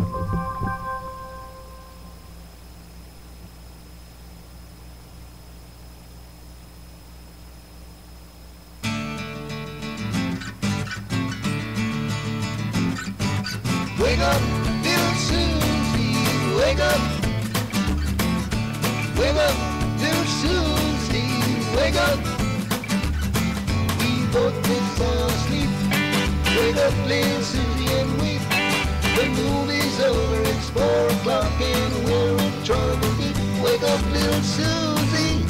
Wake up, little Susie, wake up. Wake up, little Susie, wake up. We both been sound asleep. Wake up, little Susie, and weep. Over, it's four o'clock and we're in trouble. Wake up, little Susie,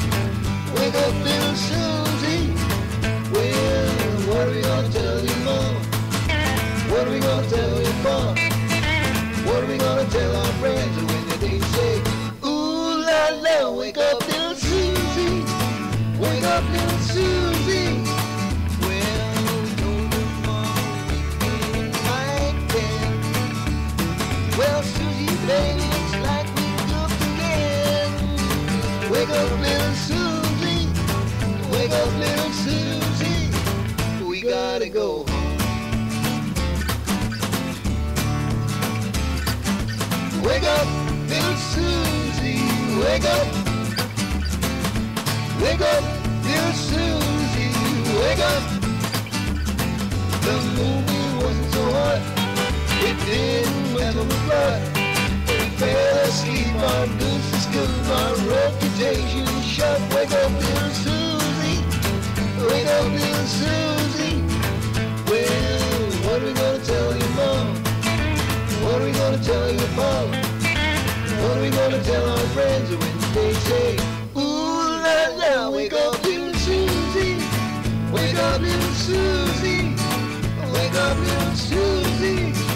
wake up, little Susie. Well, what are we gonna tell your mom? What are we gonna tell wake up little Susie, we gotta go home. Wake up, little Susie, wake up. Wake up, little Susie, wake up. The movie wasn't so hot, it didn't melt the blood. Fell asleep on Goose Scoop, our reputation Susie. Well, what are we gonna tell your mom? What are we gonna tell your? What are we gonna tell our friends when they say, Ooh wake up little Susie, wake up little Susie, wake up little Susie.